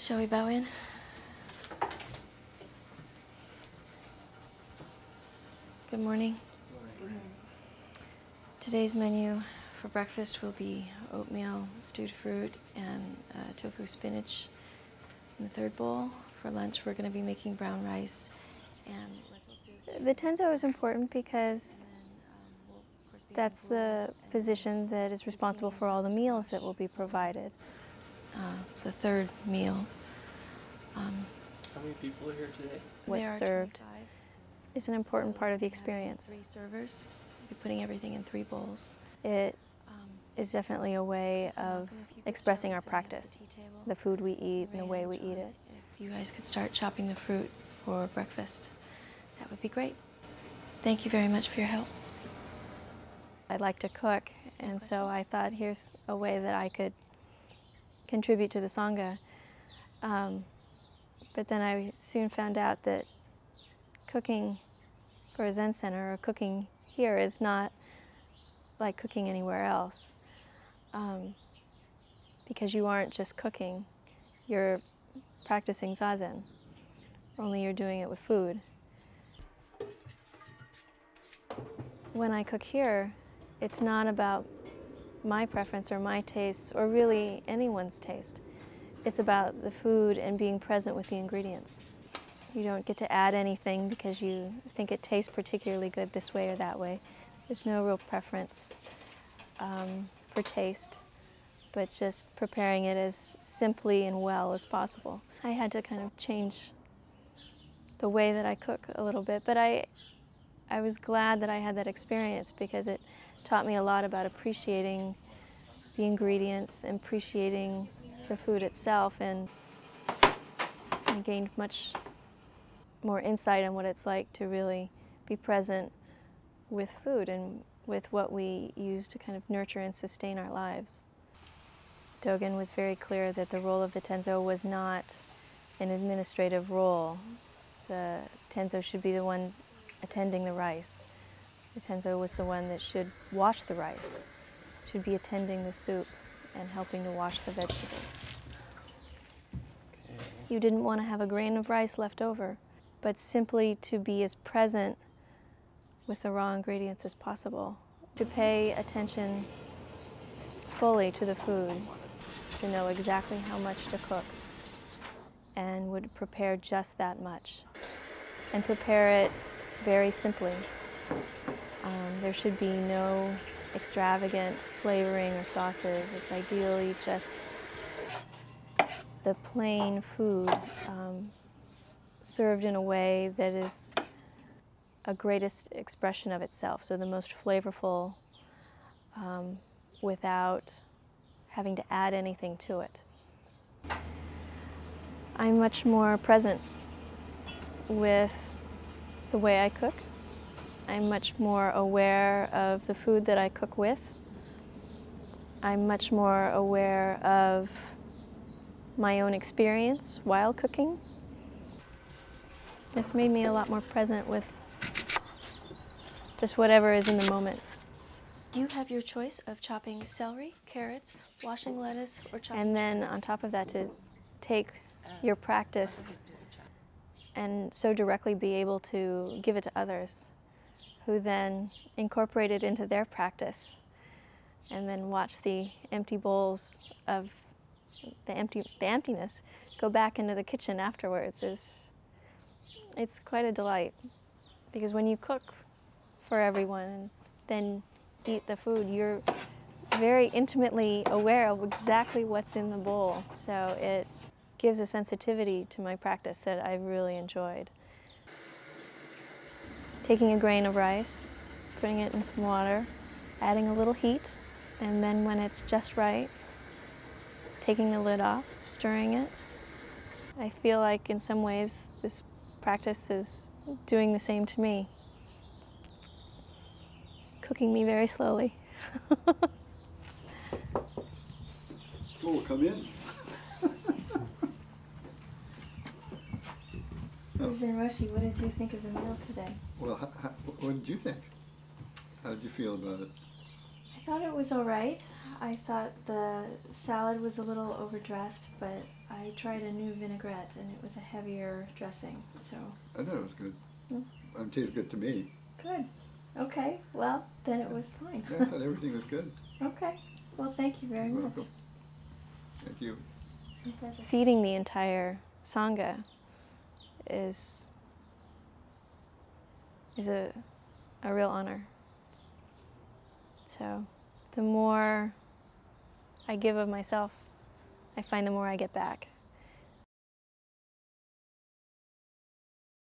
Shall we bow in? Good morning. Today's menu for breakfast will be oatmeal, stewed fruit, and uh, tofu spinach in the third bowl. For lunch, we're going to be making brown rice and lentil soup. The tenzo is important because that's the position that is responsible for all the meals that will be provided. Uh, the third meal. Um, How many people are here today? What's there are served 25, is an important so part of the we'll be having experience. Three servers. We'll be putting everything in three bowls. It Um, is definitely a way so of welcome if you could expressing our setting up the practice, table. the food we eat and the way we eat it. If you guys could start chopping the fruit for breakfast, that would be great. Thank you very much for your help. I like to cook, and so? I thought here's a way that I could contribute to the Sangha. Um, but then I soon found out that cooking for a Zen center or cooking here is not like cooking anywhere else. Um, because you aren't just cooking, you're practicing Zazen, only you're doing it with food. When I cook here, it's not about my preference or my taste or really anyone's taste. It's about the food and being present with the ingredients. You don't get to add anything because you think it tastes particularly good this way or that way. There's no real preference um, for taste, but just preparing it as simply and well as possible. I had to kind of change the way that I cook a little bit, but I, I was glad that I had that experience because it taught me a lot about appreciating the ingredients and appreciating the food itself and I gained much more insight on what it's like to really be present with food and with what we use to kind of nurture and sustain our lives. Dogen was very clear that the role of the tenzo was not an administrative role. The tenzo should be the one attending the rice. The tenzo was the one that should wash the rice, should be attending the soup and helping to wash the vegetables. Okay. You didn't want to have a grain of rice left over, but simply to be as present with the raw ingredients as possible, to pay attention fully to the food, to know exactly how much to cook, and would prepare just that much, and prepare it very simply. Um, there should be no extravagant flavoring or sauces. It's ideally just the plain food um, served in a way that is a greatest expression of itself. So the most flavorful um, without having to add anything to it. I'm much more present with the way I cook. I'm much more aware of the food that I cook with. I'm much more aware of my own experience while cooking. It's made me a lot more present with just whatever is in the moment. Do you have your choice of chopping celery, carrots, washing lettuce, or chopping And then on top of that, to take your practice and so directly be able to give it to others who then incorporate it into their practice and then watch the empty bowls of the empty the emptiness go back into the kitchen afterwards is it's quite a delight because when you cook for everyone and then eat the food you're very intimately aware of exactly what's in the bowl so it gives a sensitivity to my practice that I really enjoyed. Taking a grain of rice, putting it in some water, adding a little heat, and then when it's just right, taking the lid off, stirring it. I feel like in some ways this practice is doing the same to me, cooking me very slowly. Oh, come in. So, Roshi, what did you think of the meal today? Well, ho- ho- what did you think? How did you feel about it? I thought it was all right. I thought the salad was a little overdressed, but I tried a new vinaigrette and it was a heavier dressing. So I thought it was good. Hmm. It tastes good to me. good. Okay. Well, then it was fine. Yeah, I thought everything was good. okay. Well, thank you very You're much. welcome. Thank you. My pleasure. Feeding the entire sangha is is a a real honor. So, the more I give of myself, I find the more I get back.